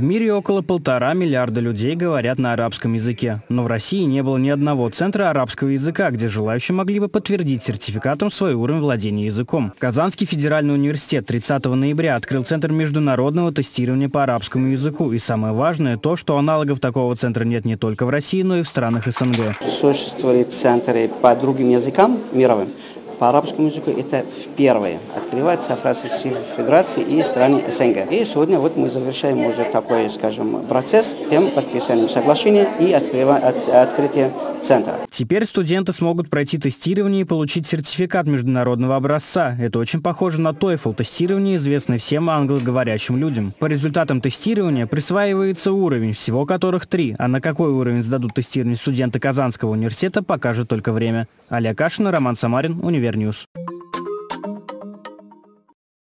В мире около полтора миллиарда людей говорят на арабском языке. Но в России не было ни одного центра арабского языка, где желающие могли бы подтвердить сертификатом свой уровень владения языком. Казанский федеральный университет 30 ноября открыл Центр международного тестирования по арабскому языку. И самое важное то, что аналогов такого центра нет не только в России, но и в странах СНГ. Существуют центры по другим языкам мировым, по арабскому языку это впервые. Открывается в Российской Федерации и стране СНГ. И сегодня вот мы завершаем уже такой, скажем, процесс тем подписанием соглашения и открытие центра. Теперь студенты смогут пройти тестирование и получить сертификат международного образца. Это очень похоже на TOEFL тестирование, известное всем англоговорящим людям. По результатам тестирования присваивается уровень, всего которых три, а на какой уровень сдадут тестирование студенты Казанского университета, покажет только время. Олег Кашин, Роман Самарин, Univer News.